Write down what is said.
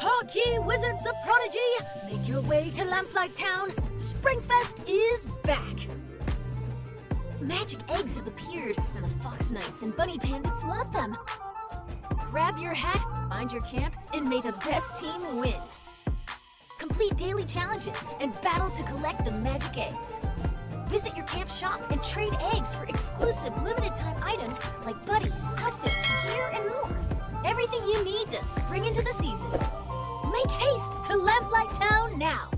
Hark ye, wizards of prodigy! Make your way to Lamplight Town. Springfest is back! Magic eggs have appeared, and the Fox Knights and Bunny Bandits want them. Grab your hat, find your camp, and may the best team win. Complete daily challenges and battle to collect the magic eggs. Visit your camp shop and trade eggs for exclusive limited time items like buddies, outfits, gear, and more. Everything you need to spring into the season. Haste to Lamplight Town now!